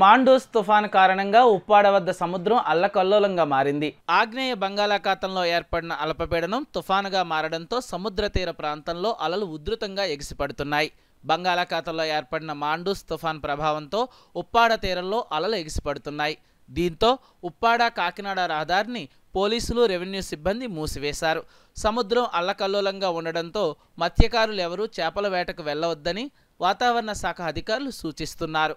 మాండూస్ తుఫాన్ కారణంగా ఉప్పాడ వద్ద సముద్రం అల్లకల్లోలంగా మారింది. ఆగ్నేయ బంగాళాఖాతంలో ఏర్పడిన అల్పపీడనం తుఫానుగా మారడంతో సముద్ర తీర ప్రాంతంలో అలలు ఉధృతంగా ఎగిసిపడుతున్నాయి. బంగాళాఖాతంలో ఏర్పడిన మాండూస్ తుఫాన్ ప్రభావంతో ఉప్పాడ తీరంలో అలలు ఎగిసిపడుతున్నాయి. దీంతో ఉప్పాడ కాకినాడ రహదారిని పోలీసులు రెవెన్యూ సిబ్బంది మూసివేశారు. సముద్రం అల్లకల్లోలంగా ఉండడంతో మత్స్యకారులు ఎవరూ చేపల వేటకు వెళ్ళవద్దని వాతావరణ శాఖ అధికారులు సూచిస్తున్నారు.